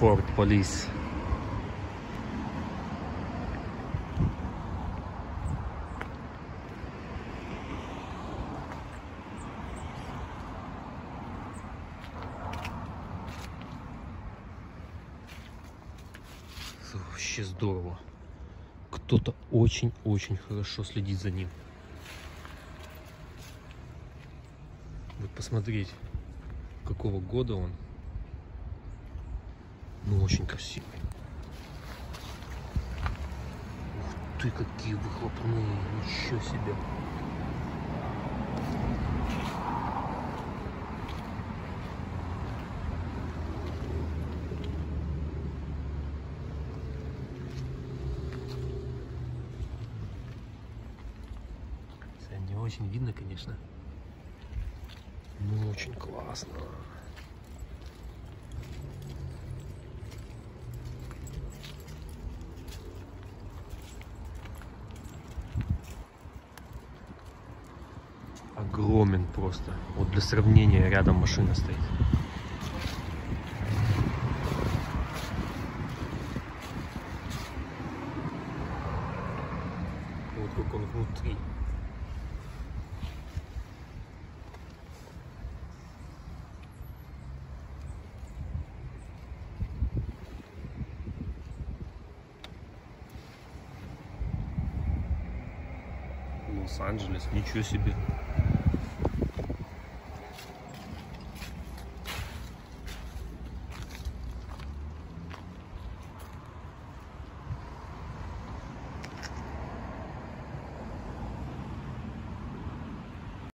Ford Police. Вообще здорово. Кто-то очень-очень хорошо следит за ним. Вот посмотреть, какого года он. Ну, очень красивый. Ух ты, какие выхлопные, ничего себе. Не очень видно, конечно. Ну, очень классно. Огромен просто. Вот для сравнения рядом машина стоит. Вот как он внутри. Лос-Анджелес, ничего себе.